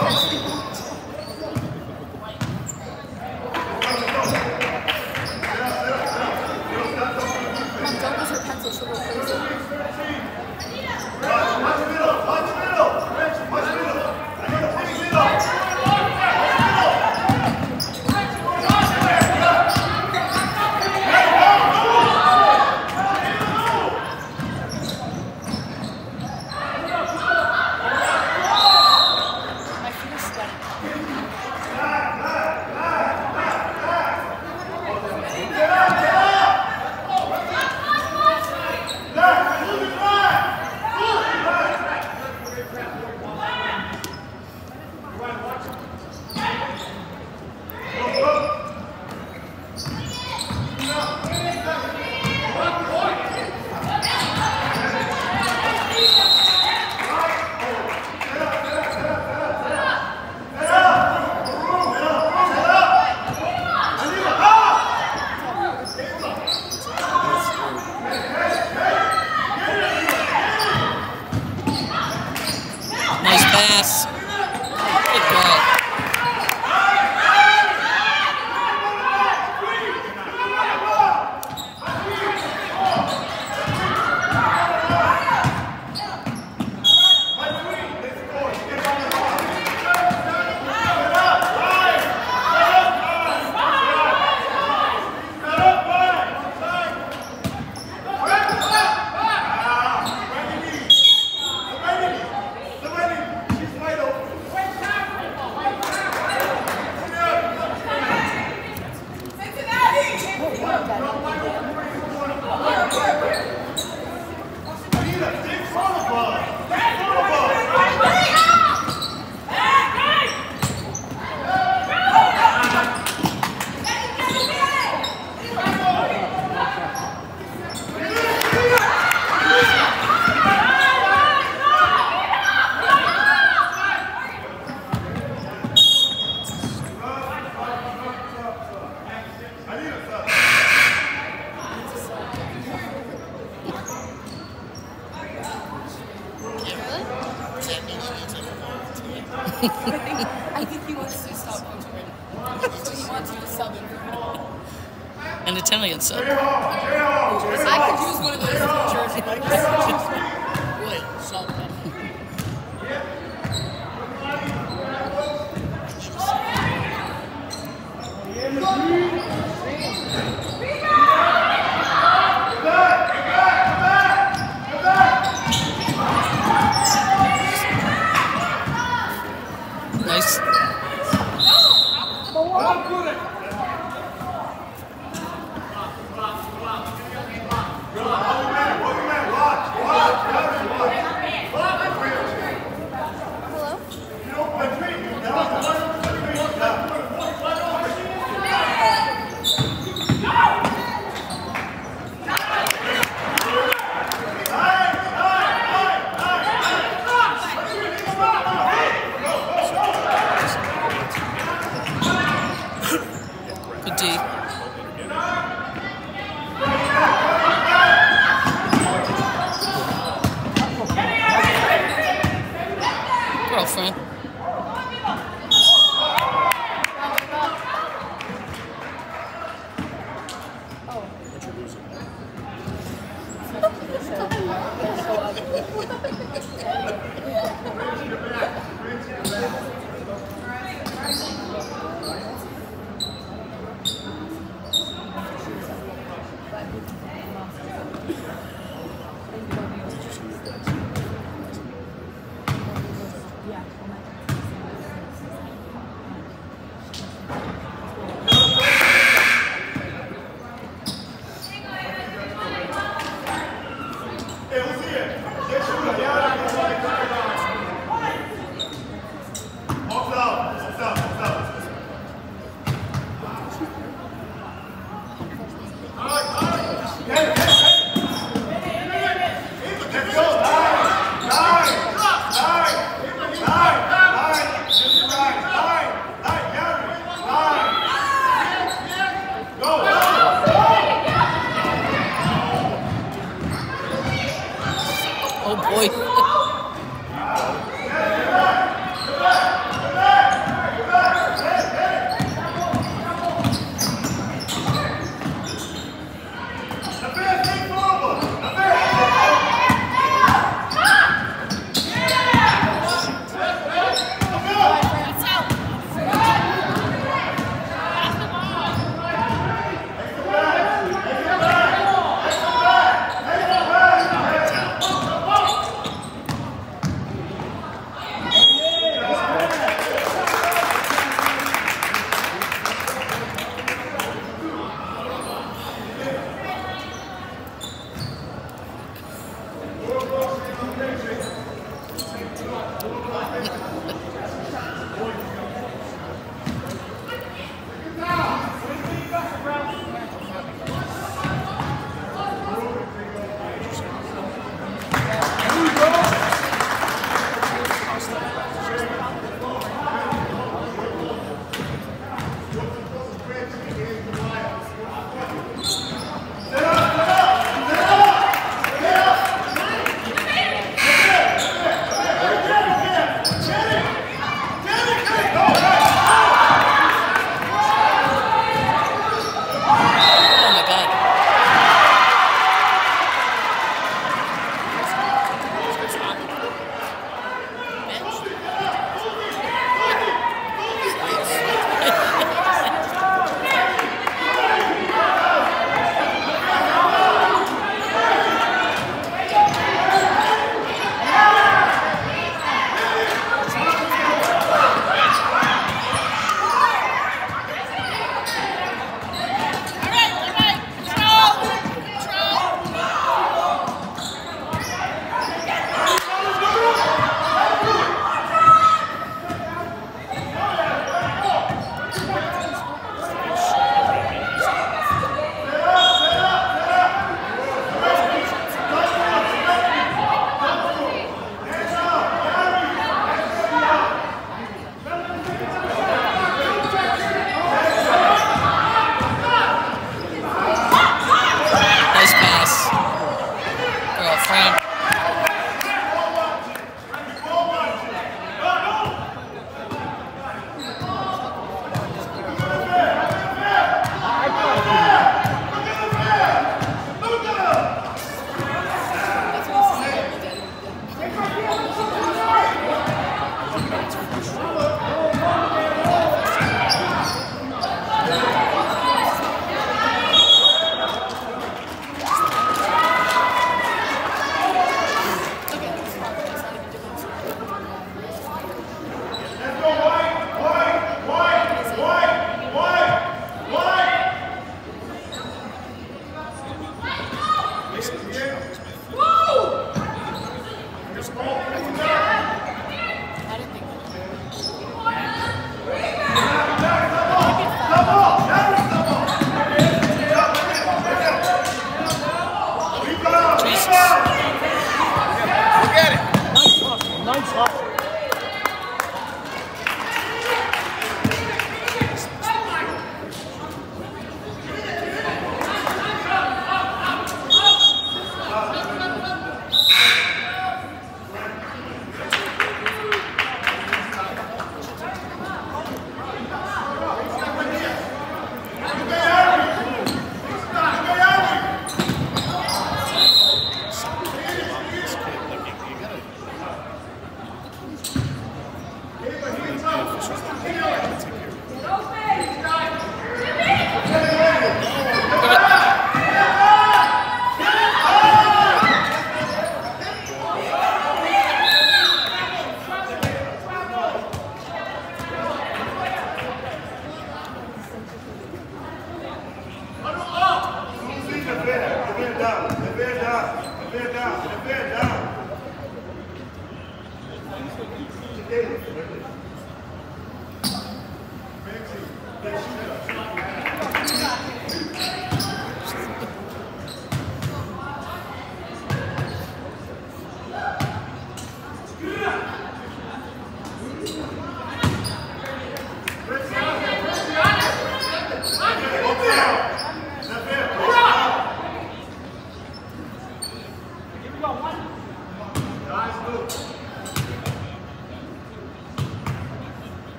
Mom, penalty. Girlfriend.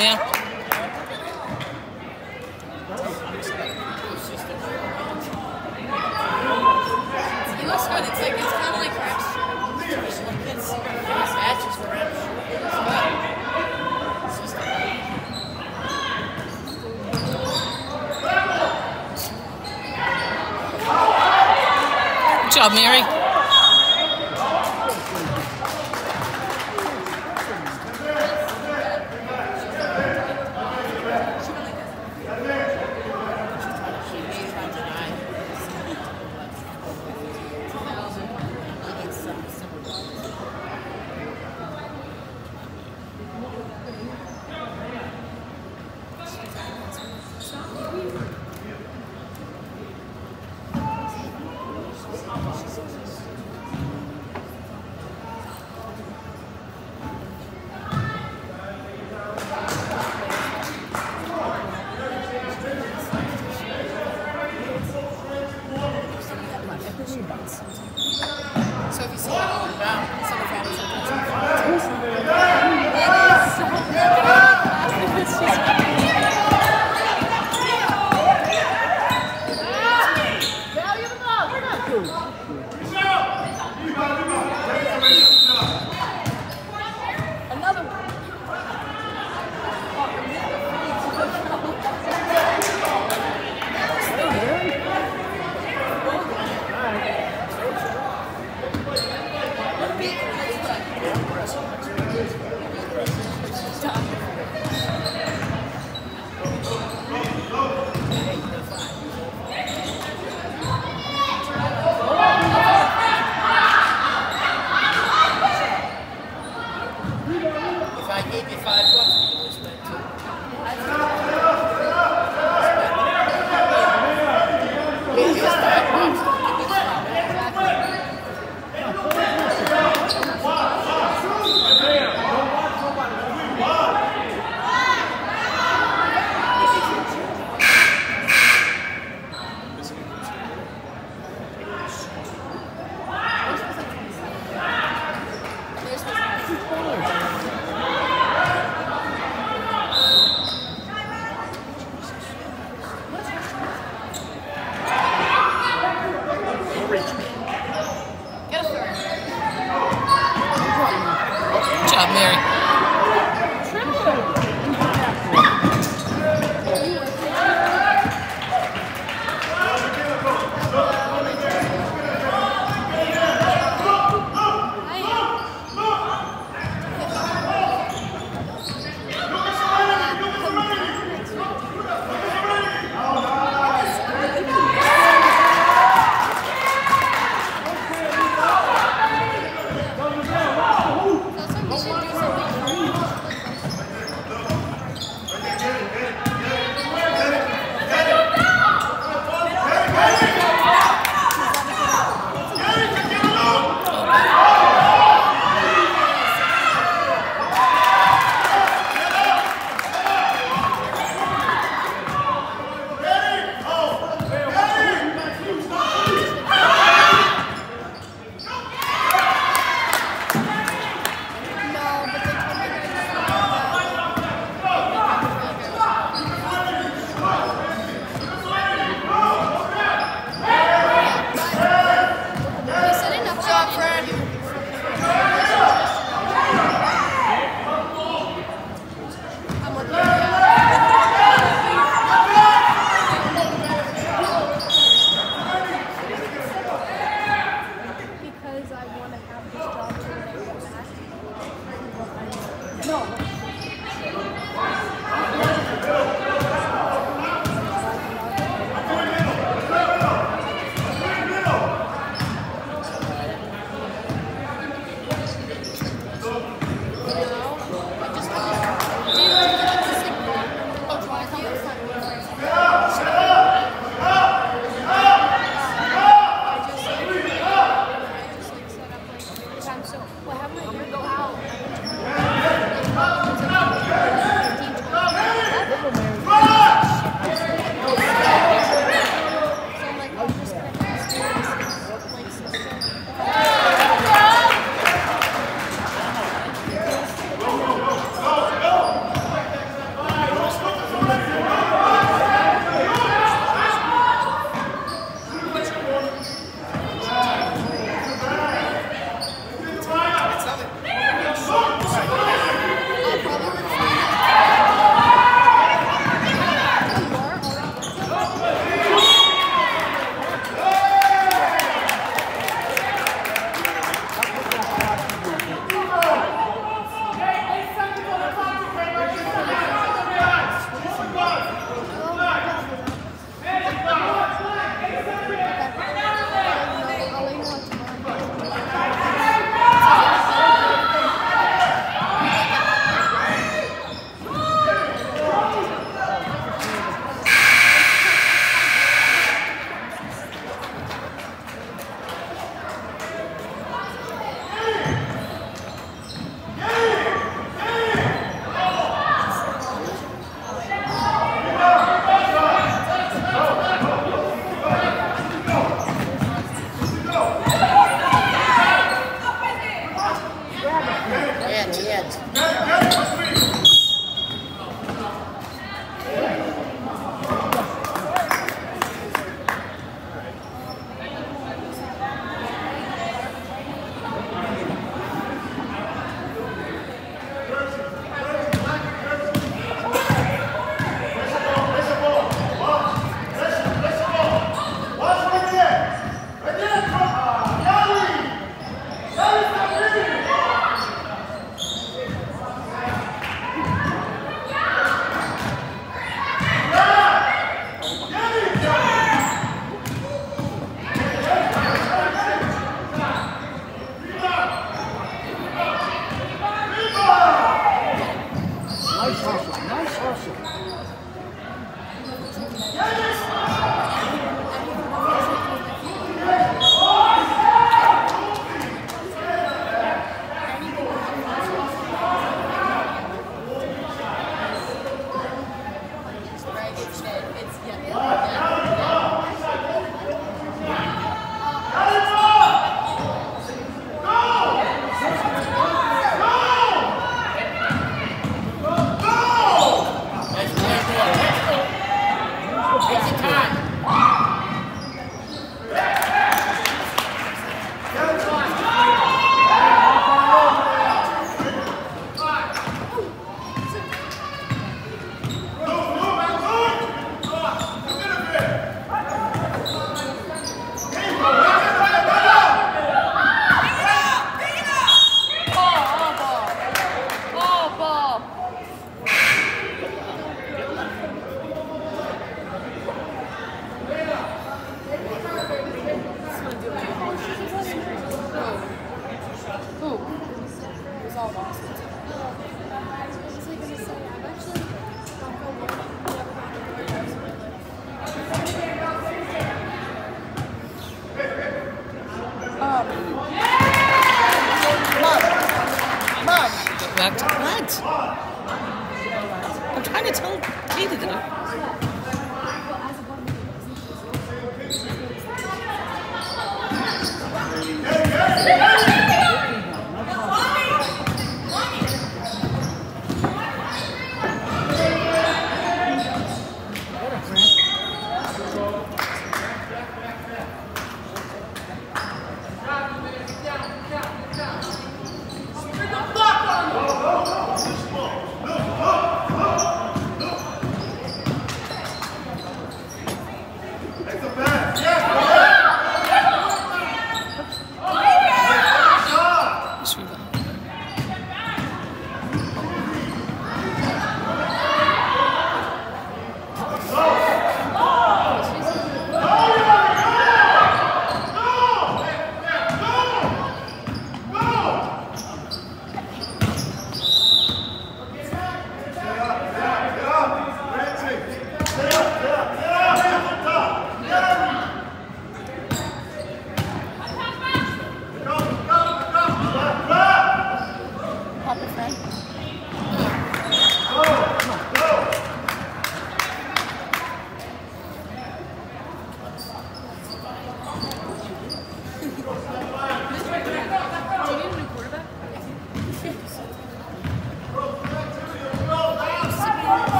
Man.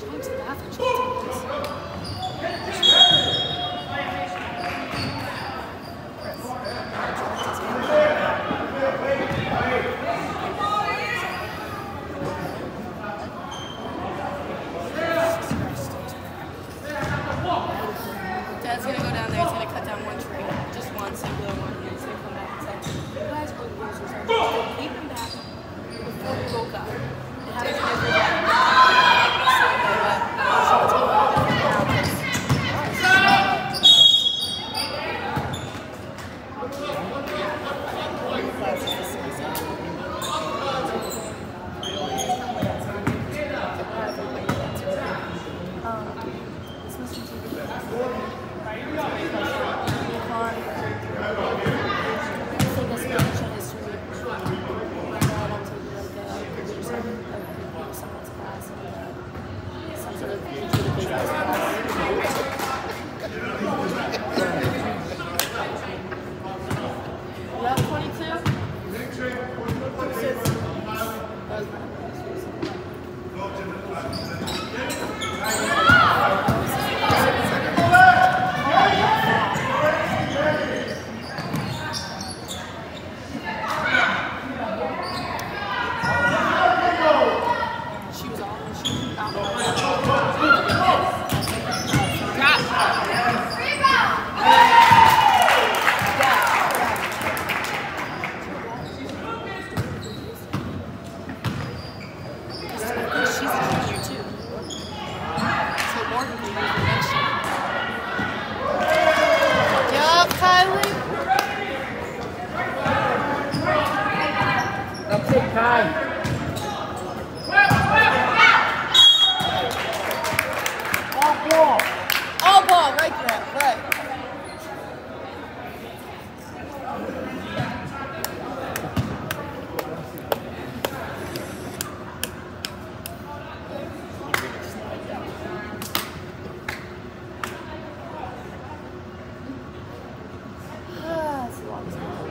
She went to the bathroom. Time. Off ball. All ball, right there, right. Ah, it's a long time.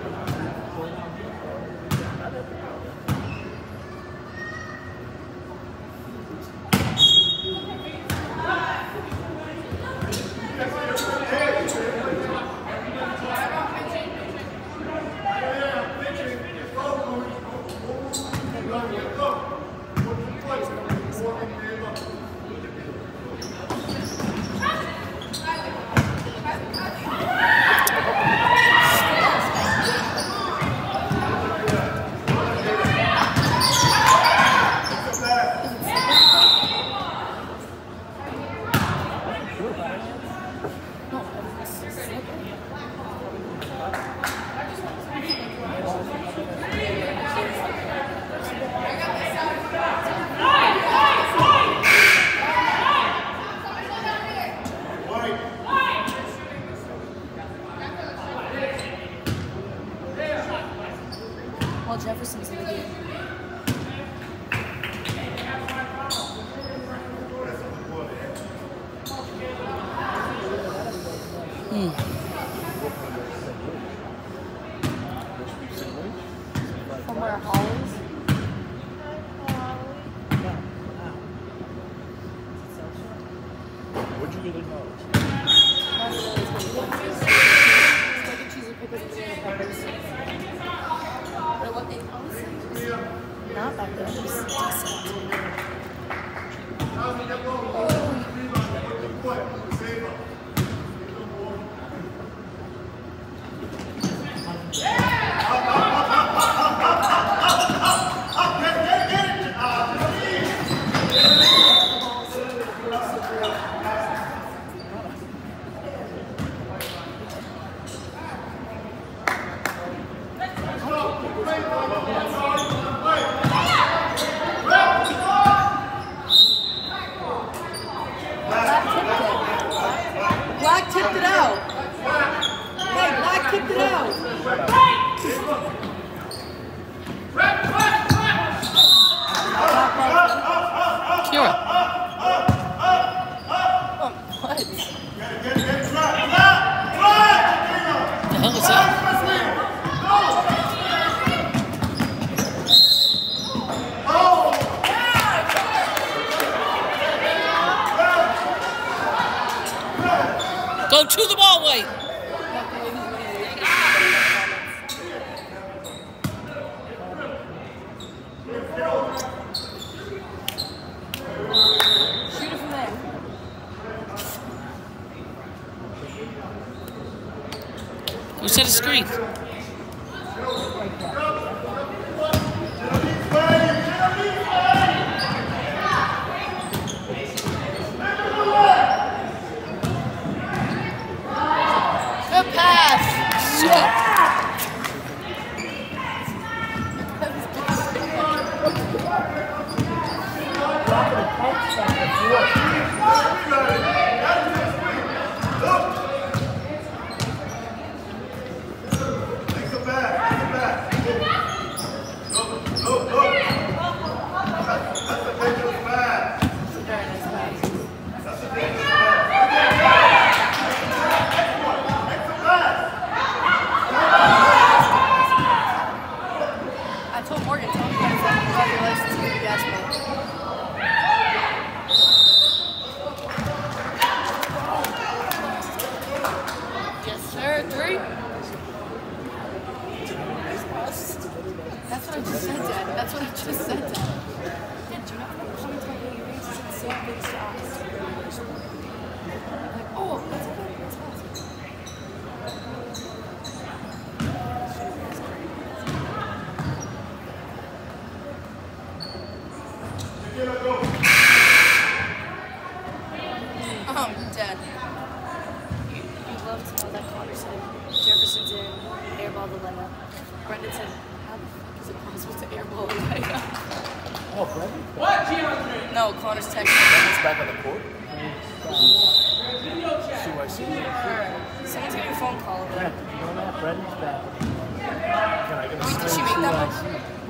While Jefferson's in the game. From where Hollies? What'd you get in college?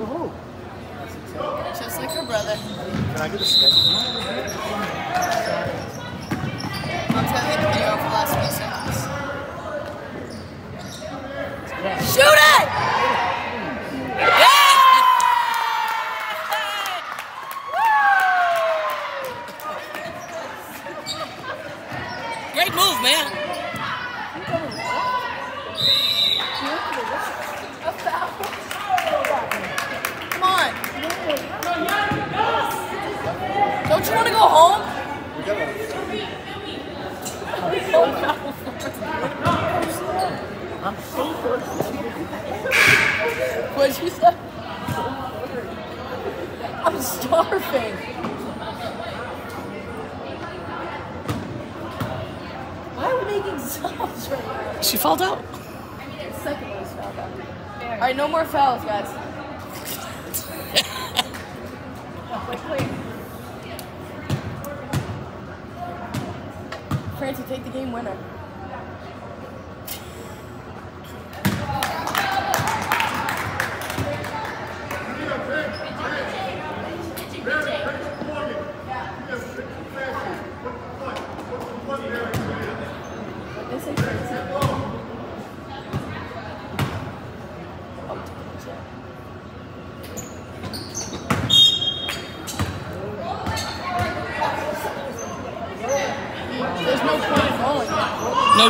For who? Just like her brother. Can I get a schedule? Starving. Why are we making subs right now? She fouled out. Second is fouled out. All right, no more fouls, guys. Francie, take the game winner.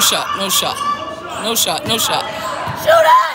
No shot, no shot. No shot, no shot. Shoot it!